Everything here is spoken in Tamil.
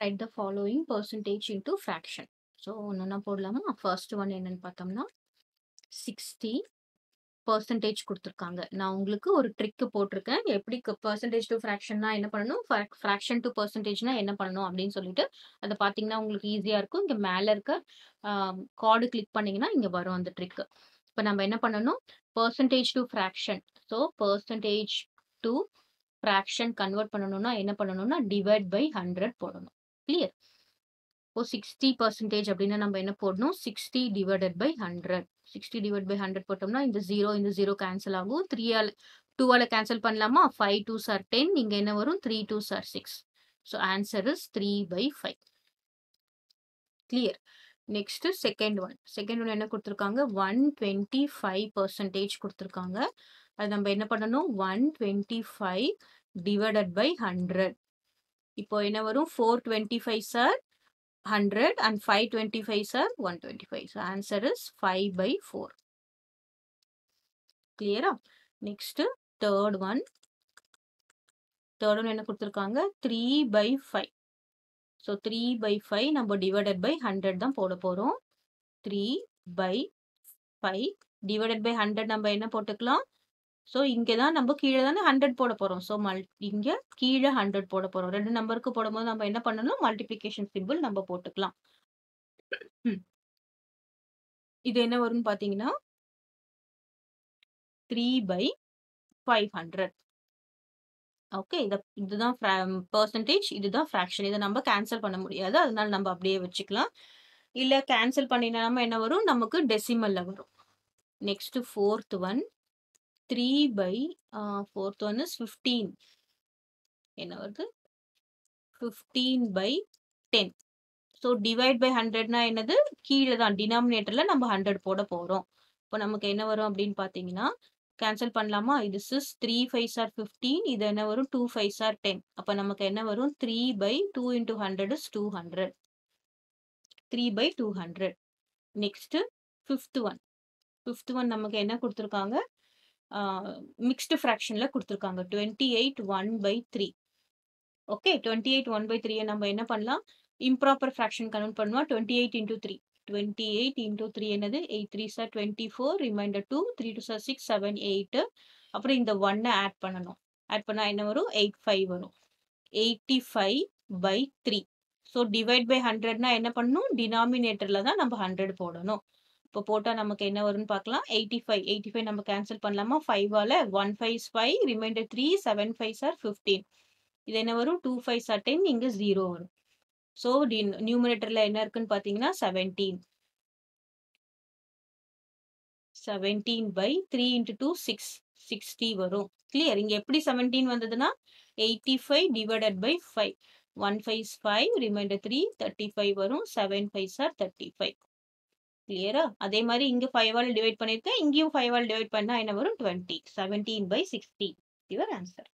Write the following percentage into fraction so ஒன்னொன்னா போடலாமா? ஃபர்ஸ்ட் ஒன் என்னன்னு பார்த்தோம்னா சிக்ஸ்டி பர்சன்டேஜ் கொடுத்துருக்காங்க. நான் உங்களுக்கு ஒரு ட்ரிக்கு போட்டிருக்கேன். எப்படி பர்சன்டேஜ் டு ஃப்ராக்ஷன்னா என்ன பண்ணணும்? ஃப்ராக்ஷன் டு பர்சன்டேஜ்னா என்ன பண்ணணும் அப்படின்னு சொல்லிட்டு அதை பார்த்தீங்கன்னா உங்களுக்கு ஈஸியாக இருக்கும். இங்கே மேலே இருக்க கார்டு கிளிக் பண்ணீங்கன்னா இங்கே வரும் அந்த ட்ரிக்கு இப்போ நம்ம என்ன பண்ணணும்? Percentage to fraction so percentage to fraction convert பண்ணணும்னா என்ன பண்ணணும்னா டிவைட் பை ஹண்ட்ரட் போடணும். கிளியர் இப்போ சிக்ஸ்டி பர்சன்டேஜ் அப்படின்னா நம்ம என்ன போடணும்? Sixty divided by hundred sixty divide by hundred போட்டோம்னா இந்த ஜீரோ இந்த ஜீரோ கேன்சல் ஆகும். த்ரீ ஆல் டூவால் கேன்சல் பண்ணலாமா? ஃபைவ் டூ சார் டென் இங்கே என்ன வரும்? Three twos are six so answer is three by five clear next second one second one என்ன கொடுத்துருக்காங்க? ஒன் டுவெண்ட்டி ஃபைவ் பர்சன்டேஜ் கொடுத்துருக்காங்க. அது நம்ம என்ன பண்ணணும்? One twenty five divided by hundred இப்போ என்ன வரும்? Four twenty fives are hundred and five twenty fives are one twenty five so answer is five by four கிளியரா next third one third one என்ன கொடுத்துருக்காங்க? Three by five so three by five நம்ம டிவைடட் பை ஹண்ட்ரட் தான் போட போகிறோம் three by five divided by hundred நம்ம என்ன போட்டுக்கலாம்? ஸோ இங்கே தான் நம்ம கீழே தானே ஹண்ட்ரட் போட போகிறோம் ஸோ மல் இங்கே கீழே ஹண்ட்ரட் போட போகிறோம் ரெண்டு நம்பருக்கு போடும்போது நம்ம என்ன பண்ணணும்? மல்டிப்ளிகேஷன் சிம்பிள் நம்ம போட்டுக்கலாம். இது என்ன வரும்னு பார்த்தீங்கன்னா three by five hundred okay இதை இதுதான் பர்சன்டேஜ் இதுதான் ஃப்ராக்ஷன் இதை நம்ம கேன்சல் பண்ண முடியாது. அதனால நம்ம அப்படியே வச்சுக்கலாம். இல்லை கேன்சல் பண்ணினா என்ன வரும்? நமக்கு டெசிமலில் வரும். Next fourth one three by fourth one is fifteen என்ன வருது? Fifteen by ten so divide by ஹண்ட்ரட்னா என்னது? கீழே தான். டினாமினேட்டரில் நம்ம ஹண்ட்ரட் போட போகிறோம் இப்போ நமக்கு என்ன வரும் அப்படின்னு பார்த்தீங்கன்னா கேன்சல் பண்ணலாமா? இது is three fives are fifteen இது என்ன வரும்? டூ ஃபைவ் சார் டென் அப்போ நமக்கு என்ன வரும்? Three by two into hundred is two hundred three by two hundred next fifth one fifth one நமக்கு என்ன கொடுத்துருக்காங்க? மிக்ஸ்டு ஃப்ராக்ஷனில் கொடுத்துருக்காங்க. Twenty eight one by three okay twenty eight one by த்ரீயை நம்ம என்ன பண்ணலாம்? இம்ப்ராப்பர் ஃப்ராக்ஷன் கன்வெர்ட் பண்ணுவோம் twenty eight into three twenty eight into three என்னது? Eight three sir twenty four remainder two three two sir six seven eight அப்புறம் இந்த ஒன்னை ஆட் பண்ணணும். ஆட் பண்ணால் என்ன வரும்? எயிட் ஃபைவ் வரும். Eighty five by three so divide by ஹண்ட்ரட்னா என்ன பண்ணணும் டினாமினேட்டரில் தான் நம்ம ஹண்ட்ரட் போடணும். இப்போ போட்டால் நமக்கு என்ன வரும்னு பார்க்கலாம் எயிட்டி ஃபைவ் எயிட்டி ஃபைவ் நம்ம கேன்சல் பண்ணலாமா? ஃபைவால் one five five remainder three seven five sir fifteen இது என்ன வரும்? டூ ஃபைவ் சார் டென் இங்கே ஜீரோ வரும். ஸோ டி நியூமினேட்டரில் என்ன இருக்குன்னு பார்த்தீங்கன்னா seventeen seventeen by three into two six sixty வரும். கிளியர் இங்கே எப்படி செவன்டீன் வந்ததுன்னா eighty five divided by five one five five remainder three thirty five வரும். Seven five sir thirty five கிளியரா அதே மாதிரி இங்கே ஃபைவ் ஆல் டிவைட் பண்ணியிருக்கேன் இங்கேயும் ஃபைவ் ஆல் டிவைட் பண்ணால் என்ன வரும்? Twenty seventeen by sixty your answer